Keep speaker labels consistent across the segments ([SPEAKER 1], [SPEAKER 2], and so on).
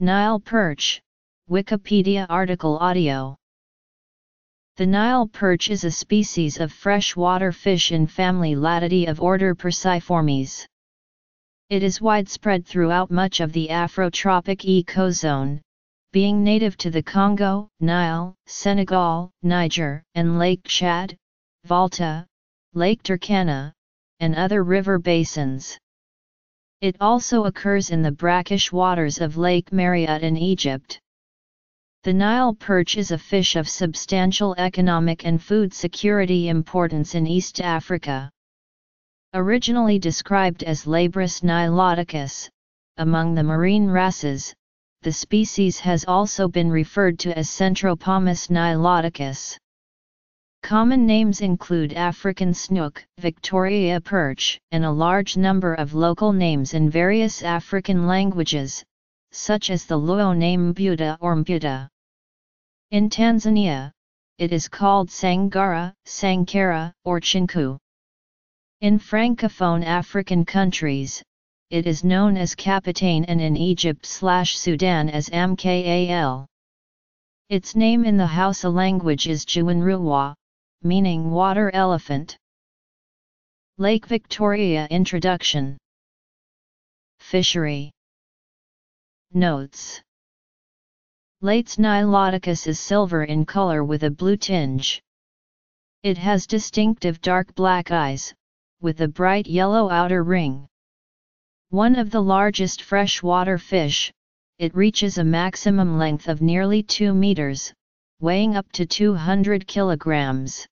[SPEAKER 1] Nile perch, Wikipedia article audio. The Nile perch is a species of freshwater fish in family Latidae of order Perciformes. It is widespread throughout much of the Afrotropic ecozone, being native to the Congo, Nile, Senegal, Niger, and Lake Chad, Volta, Lake Turkana, and other river basins. It also occurs in the brackish waters of Lake Maryut in Egypt. The Nile perch is a fish of substantial economic and food security importance in East Africa. Originally described as Labrus niloticus, among the marine wrasses, the species has also been referred to as Centropomus niloticus. Common names include African snook, Victoria perch, and a large number of local names in various African languages, such as the Luo name Mbuta or Mbuta. In Tanzania, it is called Sangara, Sankara, or Chinku. In Francophone African countries, it is known as Capitaine and in Egypt-Sudan as Amkal. Its name in the Hausa language is Juwanruwa, meaning water elephant. Lake Victoria Introduction Fishery Notes Lates niloticus is silver in color with a blue tinge. It has distinctive dark black eyes, with a bright yellow outer ring. One of the largest freshwater fish, it reaches a maximum length of nearly 2 meters, weighing up to 200 kilograms.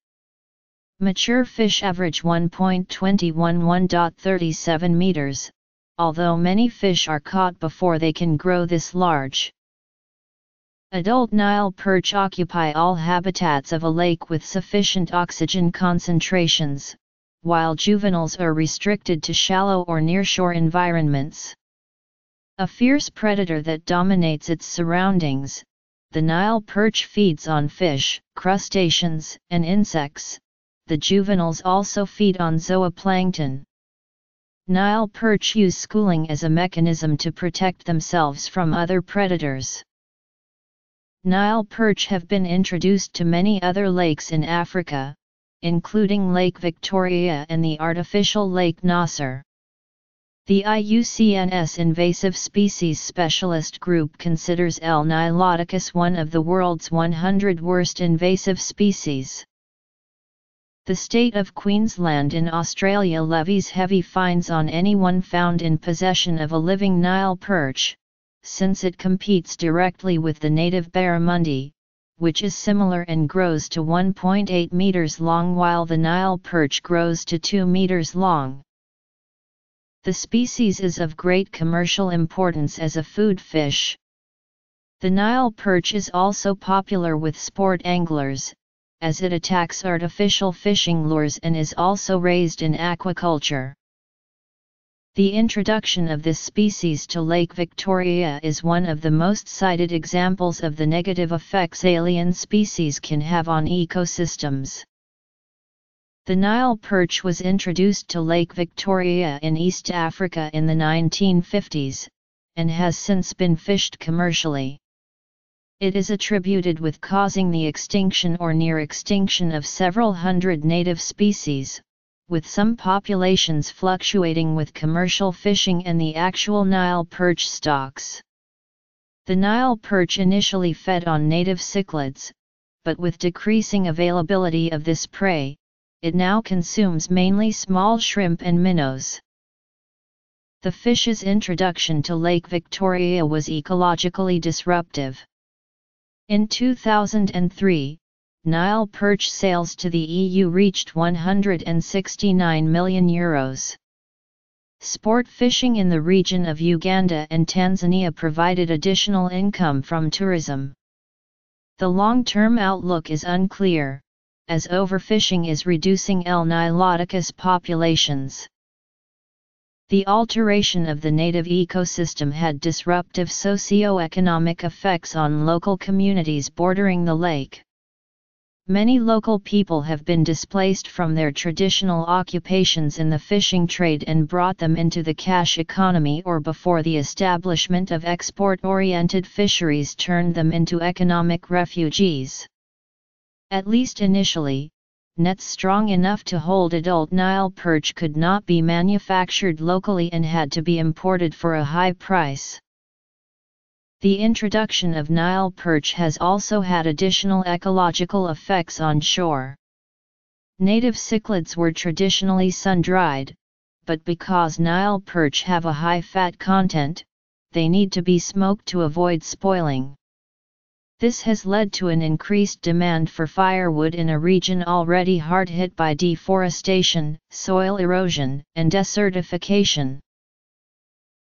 [SPEAKER 1] Mature fish average 1.21-1.37 meters, although many fish are caught before they can grow this large. Adult Nile perch occupy all habitats of a lake with sufficient oxygen concentrations, while juveniles are restricted to shallow or nearshore environments. A fierce predator that dominates its surroundings, the Nile perch feeds on fish, crustaceans, and insects, the juveniles also feed on zooplankton. Nile perch use schooling as a mechanism to protect themselves from other predators. Nile perch have been introduced to many other lakes in Africa, including Lake Victoria and the artificial Lake Nasser. The IUCN's Invasive Species Specialist Group considers L. niloticus one of the world's 100 worst invasive species. The state of Queensland in Australia levies heavy fines on anyone found in possession of a living Nile perch, since it competes directly with the native barramundi, which is similar and grows to 1.8 meters long while the Nile perch grows to 2 meters long. The species is of great commercial importance as a food fish. The Nile perch is also popular with sport anglers, as it attacks artificial fishing lures and is also raised in aquaculture. The introduction of this species to Lake Victoria is one of the most cited examples of the negative effects alien species can have on ecosystems. The Nile perch was introduced to Lake Victoria in East Africa in the 1950s, and has since been fished commercially. It is attributed with causing the extinction or near extinction of several hundred native species, with some populations fluctuating with commercial fishing and the actual Nile perch stocks. The Nile perch initially fed on native cichlids, but with decreasing availability of this prey, it now consumes mainly small shrimp and minnows. The fish's introduction to Lake Victoria was ecologically disruptive. In 2003, Nile perch sales to the EU reached 169 million euros. Sport fishing in the region of Uganda and Tanzania provided additional income from tourism. The long-term outlook is unclear, as overfishing is reducing L. niloticus populations. The alteration of the native ecosystem had disruptive socio-economic effects on local communities bordering the lake. Many local people have been displaced from their traditional occupations in the fishing trade and brought them into the cash economy or before the establishment of export-oriented fisheries turned them into economic refugees. At least initially, nets strong enough to hold adult Nile perch could not be manufactured locally and had to be imported for a high price. The introduction of Nile perch has also had additional ecological effects on shore. Native cichlids were traditionally sun-dried, but because Nile perch have a high fat content, they need to be smoked to avoid spoiling. This has led to an increased demand for firewood in a region already hard hit by deforestation, soil erosion, and desertification.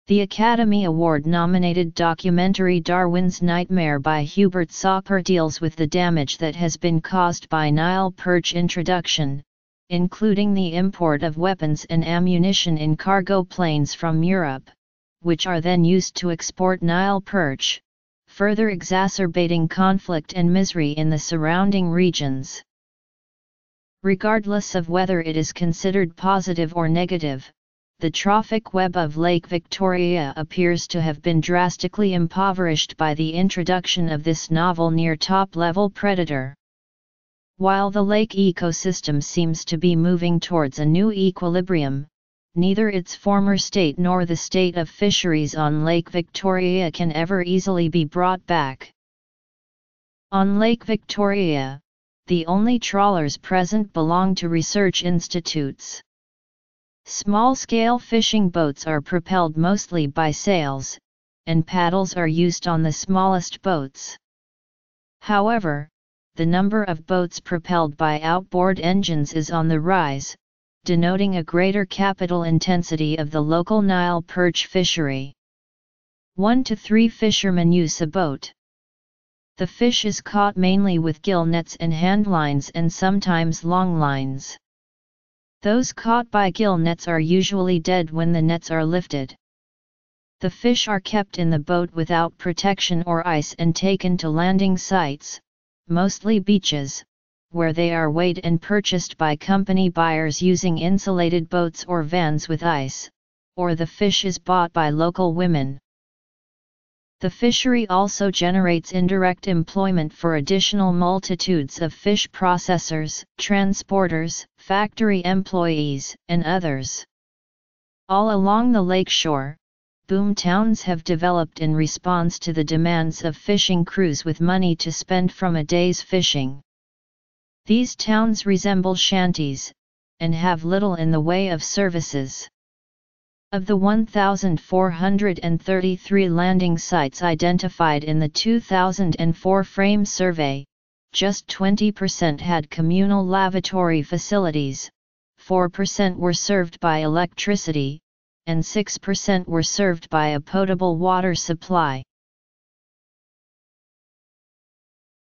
[SPEAKER 1] The Academy Award-nominated documentary Darwin's Nightmare by Hubert Sauper deals with the damage that has been caused by Nile perch introduction, including the import of weapons and ammunition in cargo planes from Europe, which are then used to export Nile perch, further exacerbating conflict and misery in the surrounding regions. Regardless of whether it is considered positive or negative, the trophic web of Lake Victoria appears to have been drastically impoverished by the introduction of this novel near top-level predator. While the lake ecosystem seems to be moving towards a new equilibrium, neither its former state nor the state of fisheries on Lake Victoria can ever easily be brought back. On Lake Victoria, the only trawlers present belong to research institutes. Small-scale fishing boats are propelled mostly by sails, and paddles are used on the smallest boats. However, the number of boats propelled by outboard engines is on the rise, denoting a greater capital intensity of the local Nile perch fishery. 1 to 3 fishermen use a boat. The fish is caught mainly with gill nets and hand lines and sometimes long lines. Those caught by gill nets are usually dead when the nets are lifted. The fish are kept in the boat without protection or ice and taken to landing sites, mostly beaches, where they are weighed and purchased by company buyers using insulated boats or vans with ice, or the fish is bought by local women. The fishery also generates indirect employment for additional multitudes of fish processors, transporters, factory employees, and others. All along the lakeshore, boom towns have developed in response to the demands of fishing crews with money to spend from a day's fishing. These towns resemble shanties, and have little in the way of services. Of the 1,433 landing sites identified in the 2004 frame survey, just 20% had communal lavatory facilities, 4% were served by electricity, and 6% were served by a potable water supply.